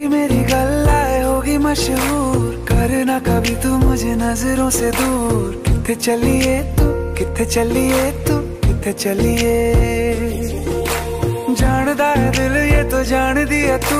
मेरी गल्लाए होगी मशहूर। करना कभी तू मुझे नज़रों से दूर। कितने चलिए तू कितने चलिए तू कितने चलिए? जानदा है दिल ये तो जान दिया तू।